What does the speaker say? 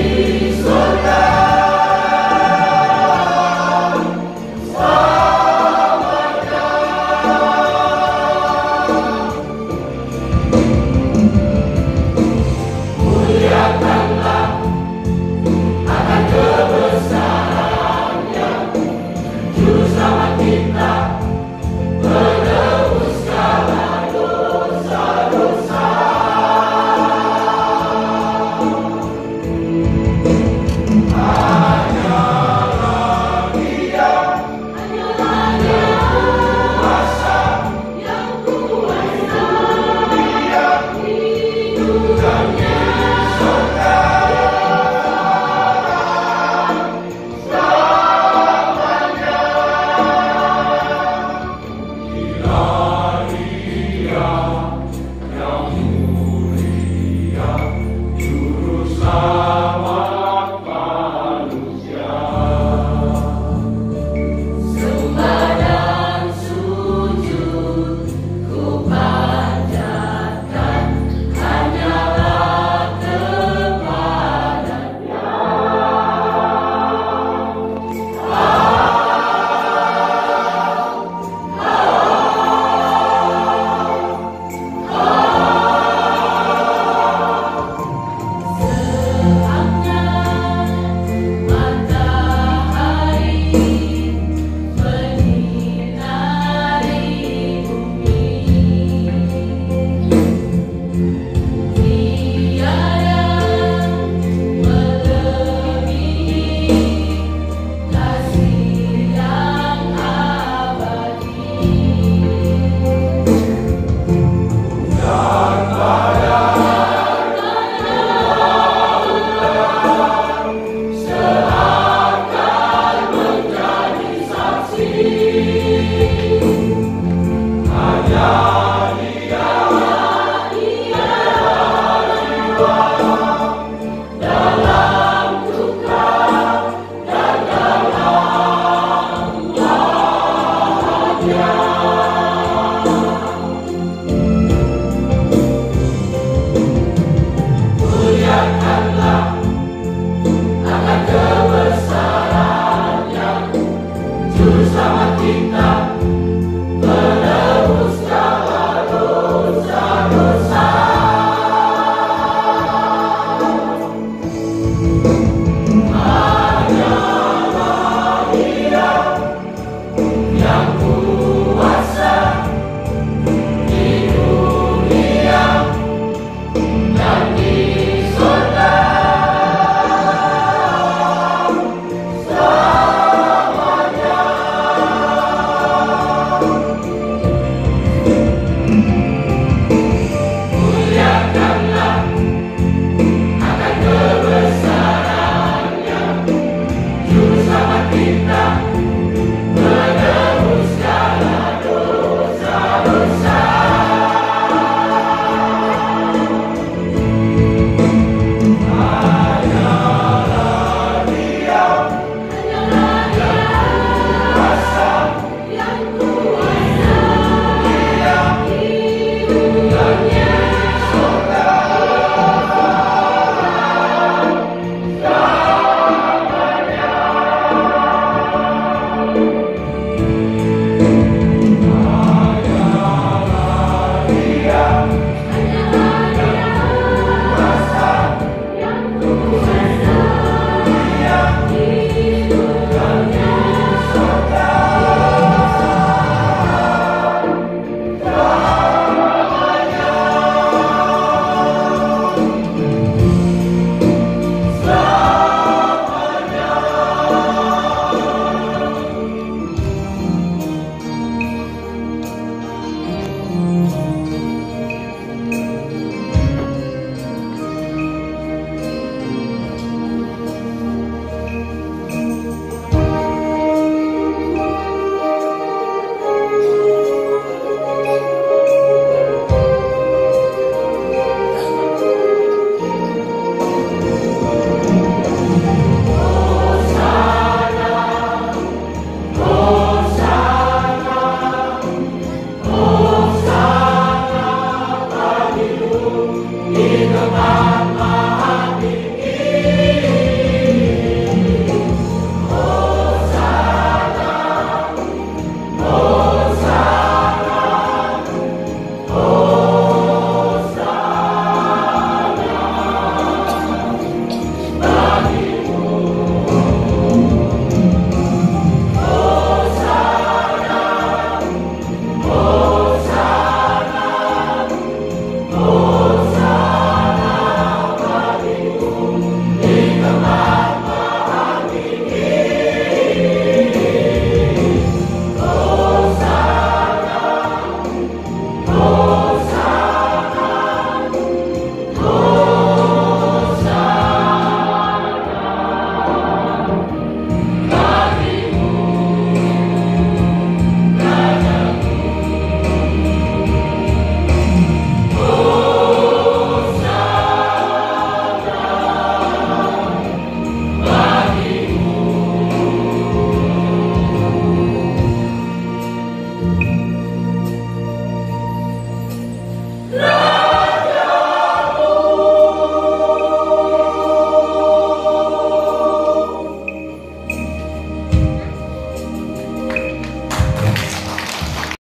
you.